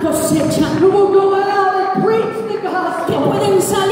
cosecha. Que pueden gospel.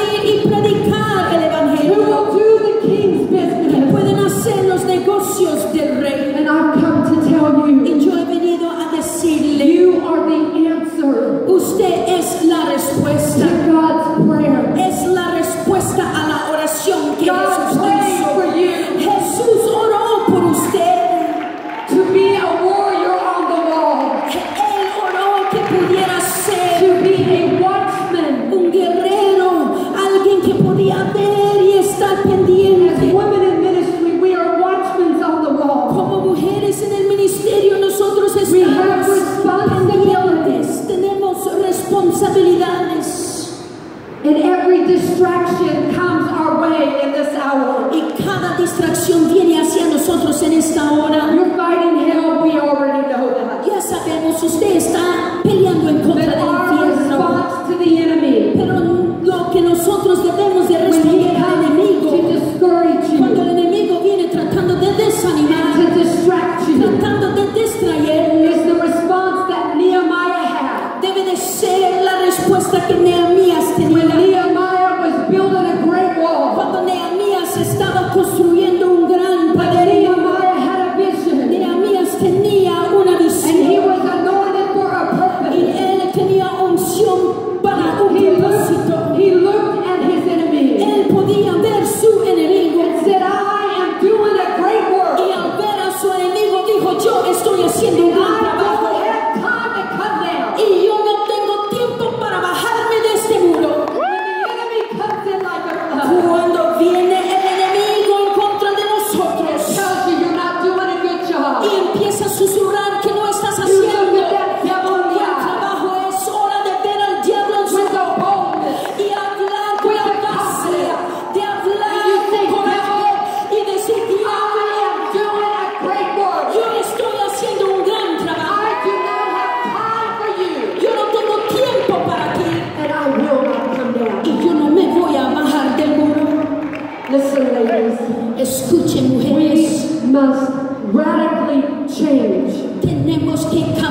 Listen, ladies. Escuchen, mujeres. We must radically change. Tenemos que cambiar.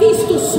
Visto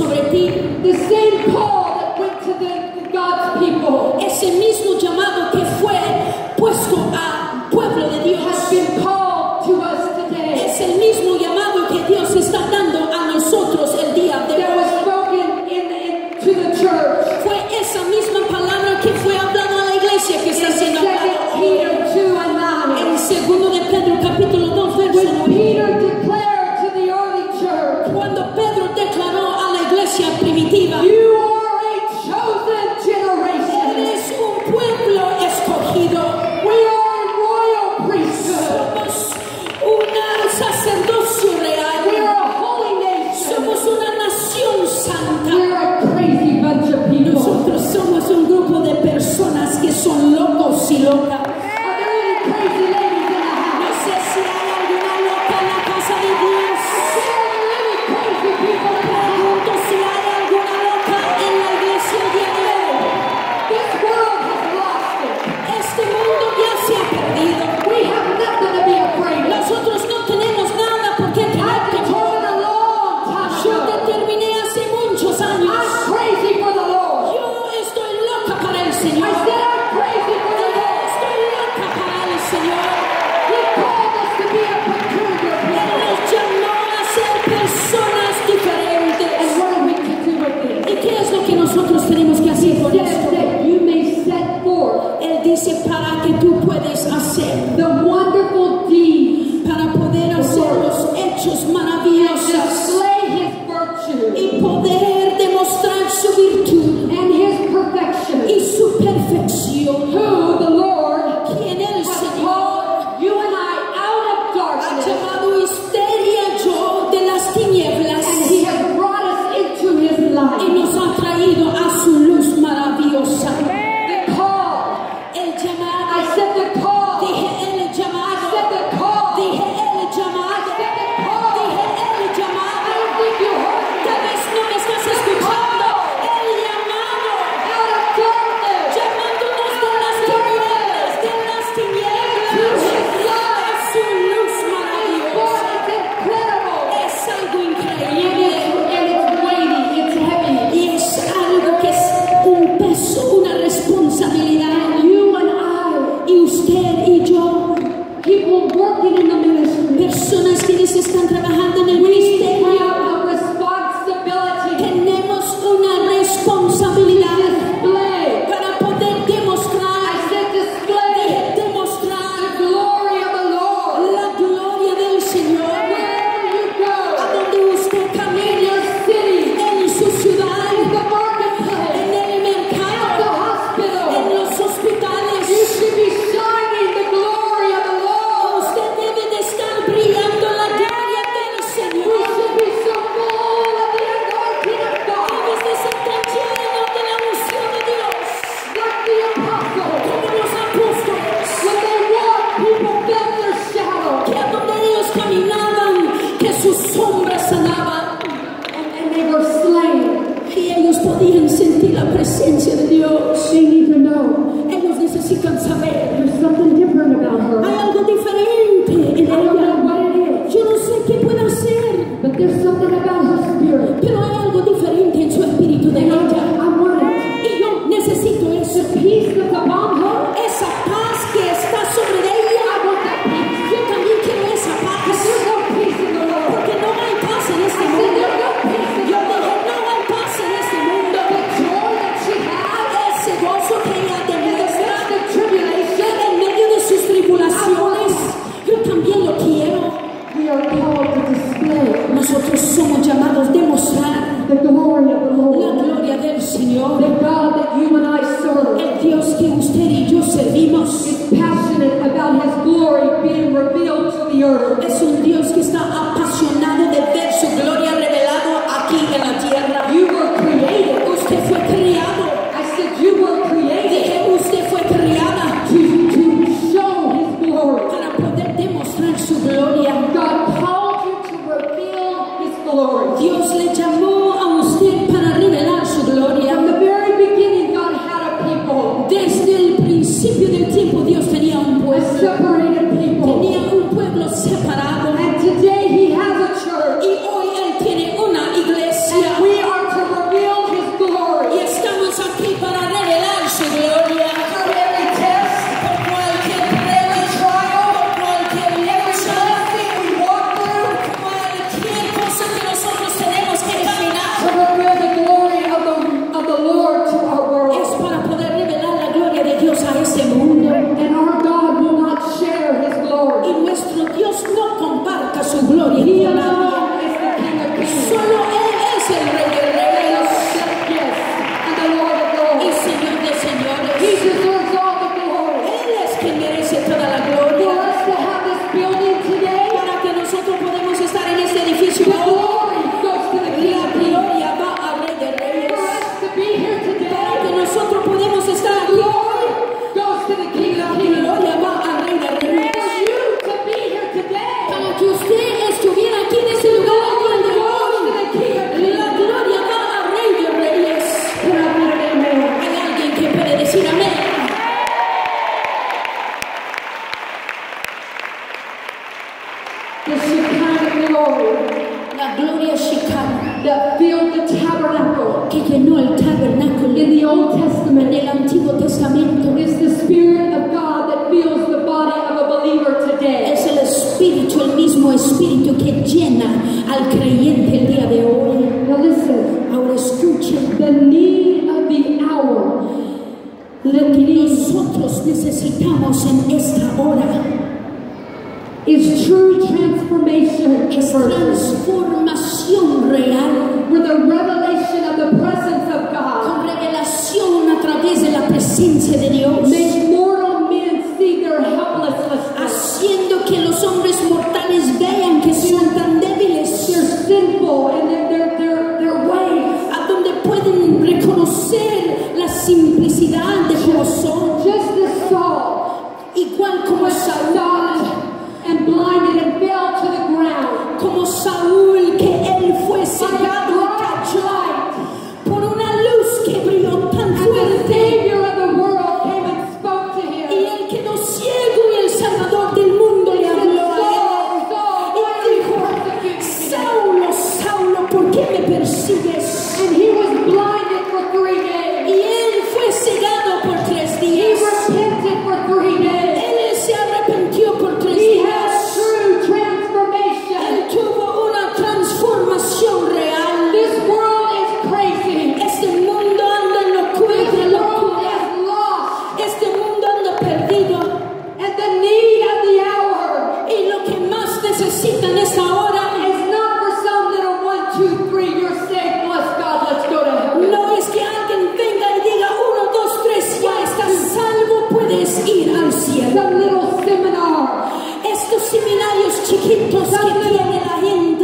Santo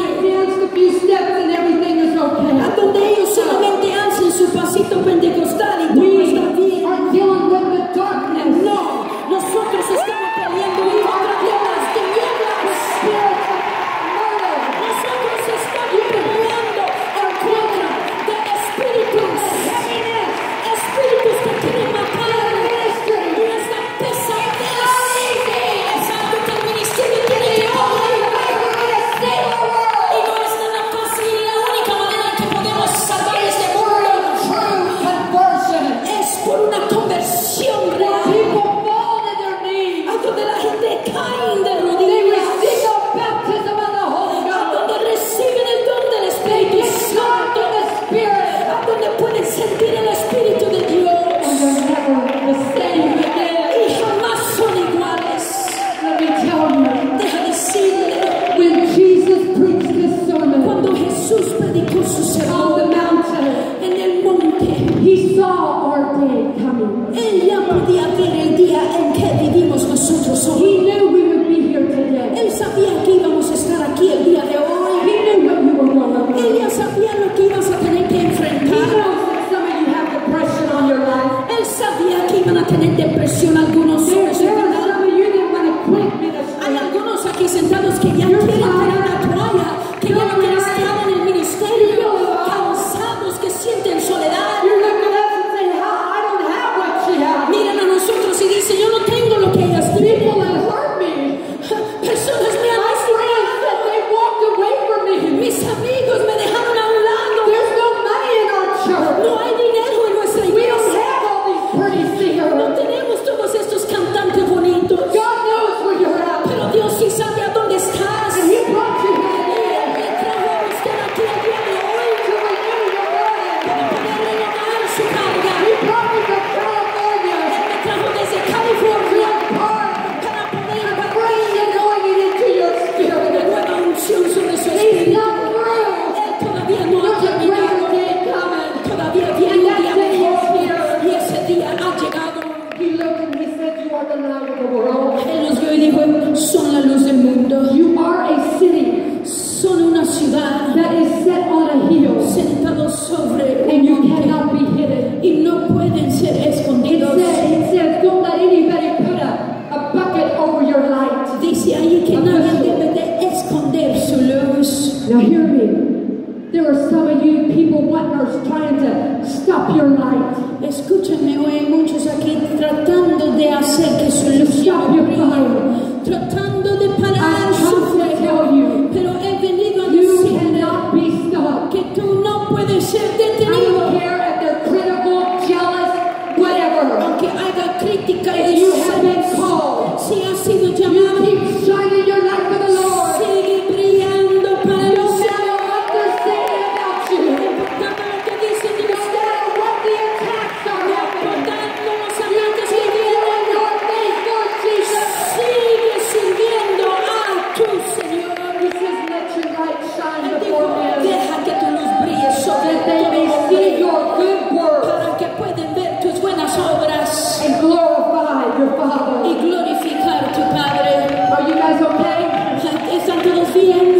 sim.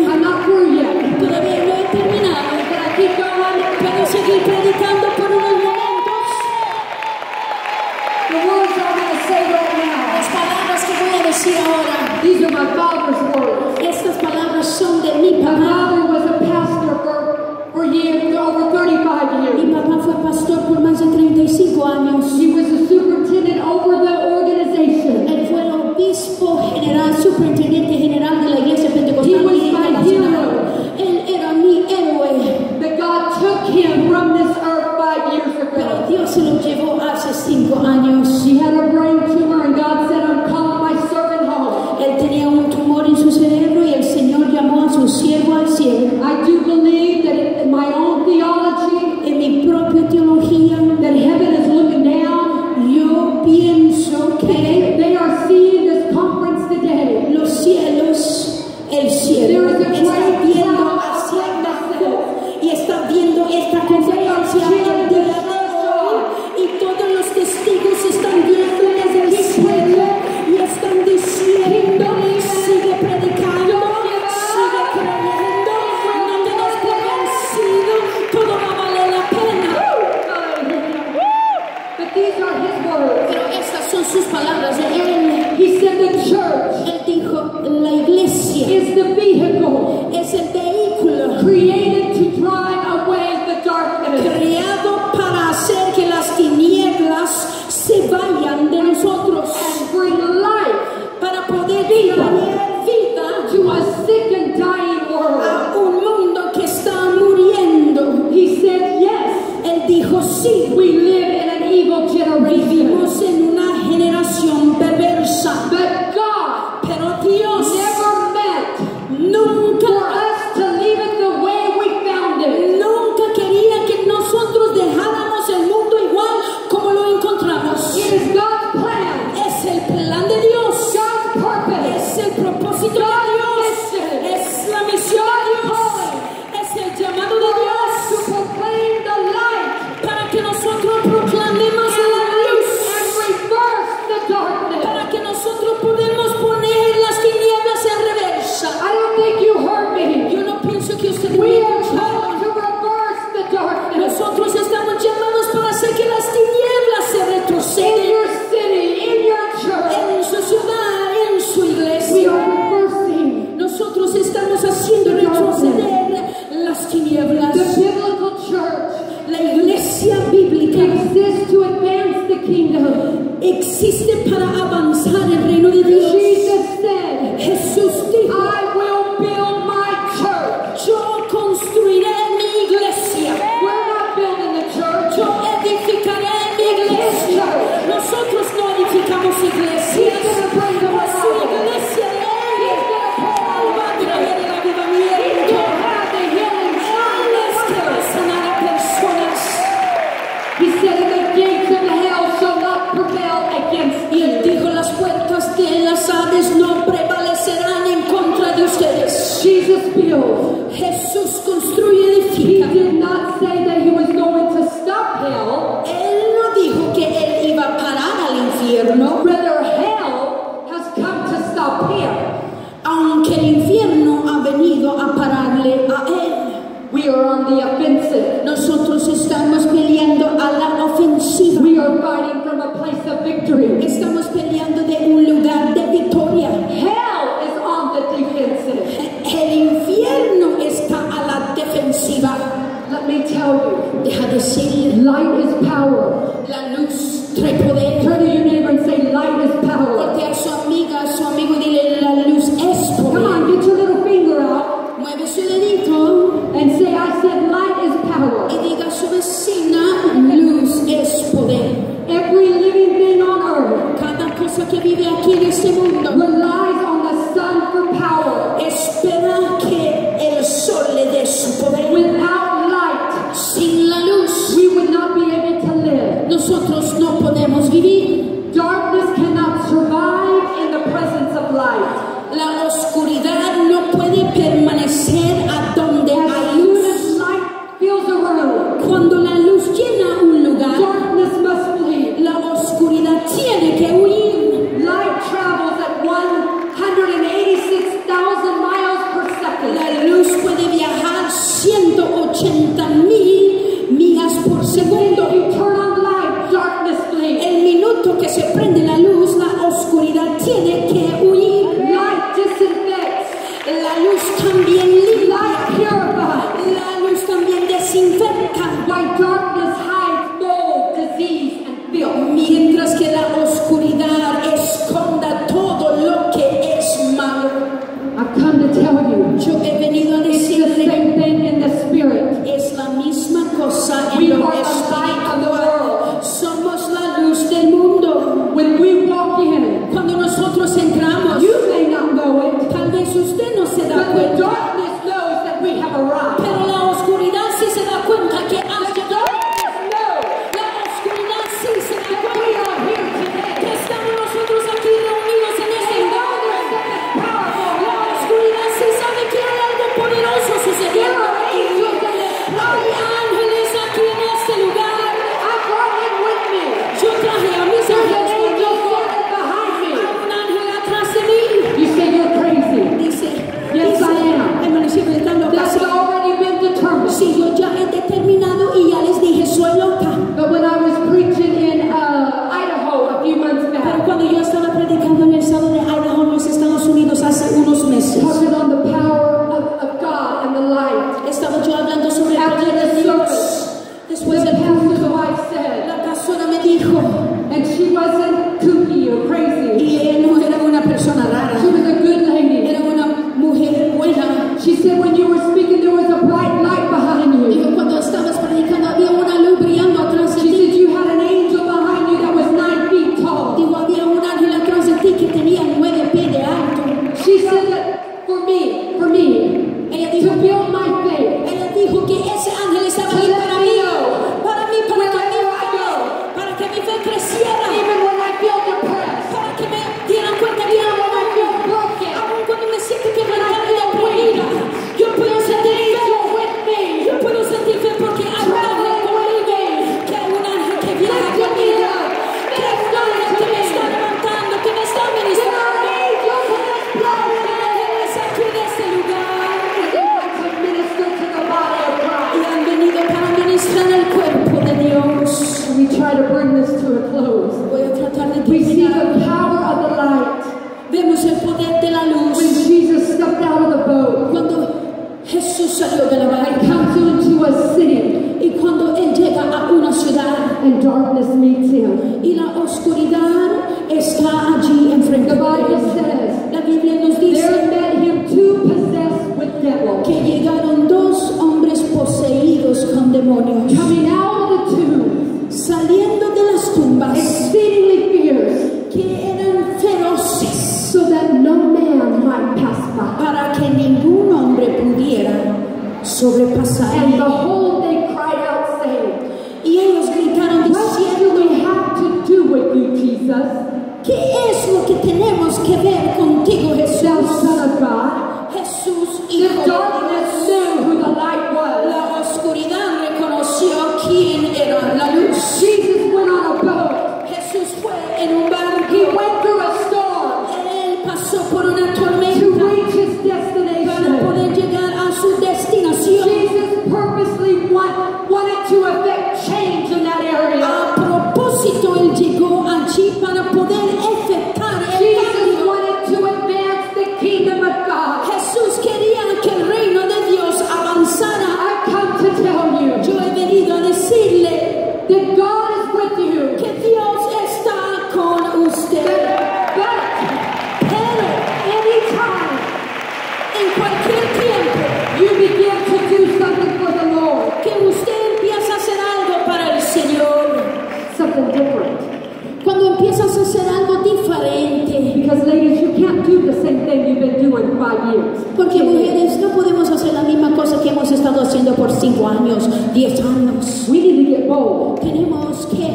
Porque mujeres no podemos hacer la misma cosa que hemos estado haciendo por 5 años, 10 años. We need to get bold. Tenemos que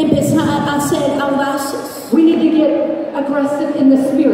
empezar a ser audaces. We need to get aggressive in the spirit.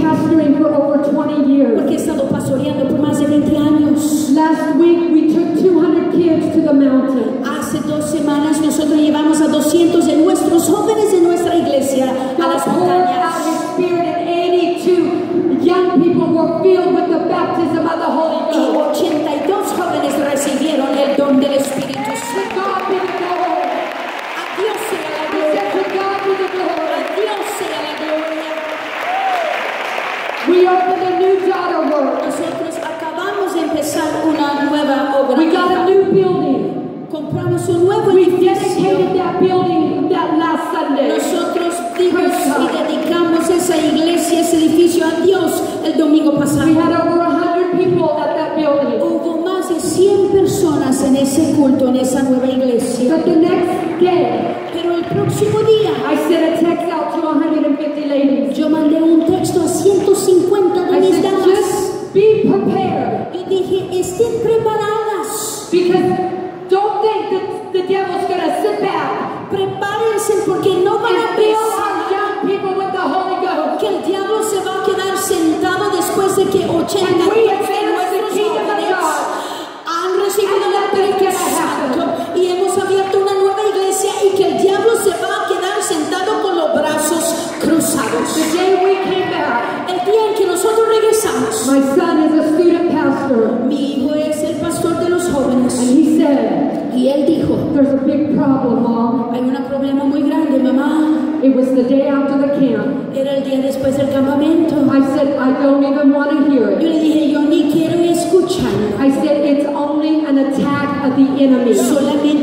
pastoring for over 20 years. Porque he estado pastoreando por más de 20 años. Last week we took 200 kids to the mountain. Hace dos semanas nosotros llevamos a 200 hacen porque no van a pensar que el diablo se va a quedar sentado después de que 80 años Era el día después del campamento. I said, I don't even want to hear it. Yo le dije, yo ni quiero. I said, it's only an attack of the enemy. Solamente